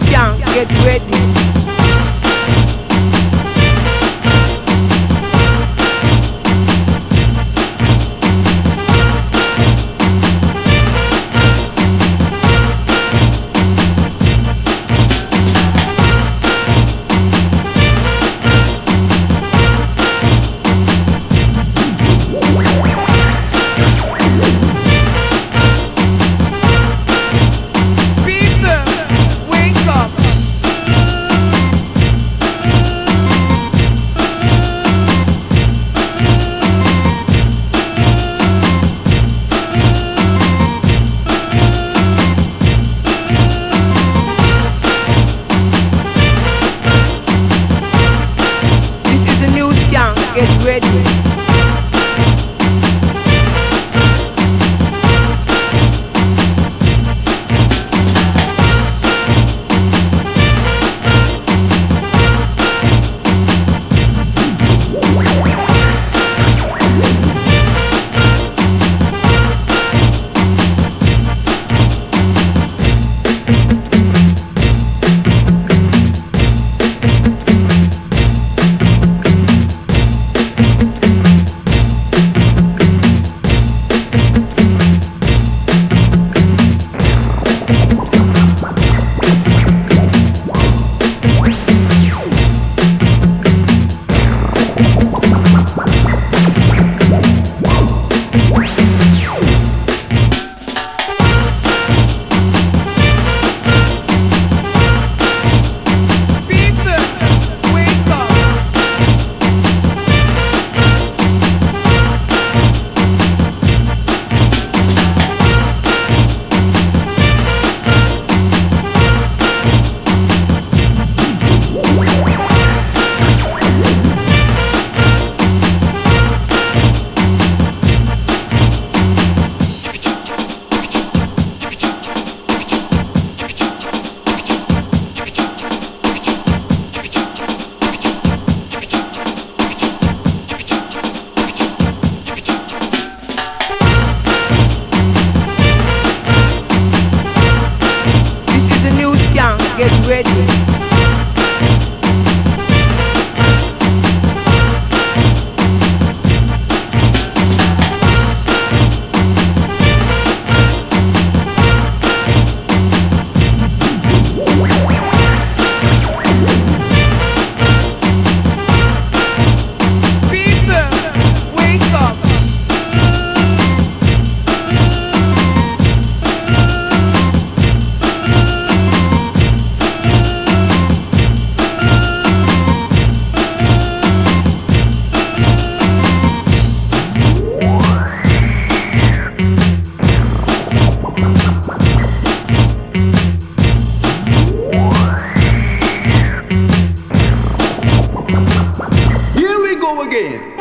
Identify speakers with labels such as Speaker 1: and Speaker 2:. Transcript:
Speaker 1: skank, get ready.
Speaker 2: again.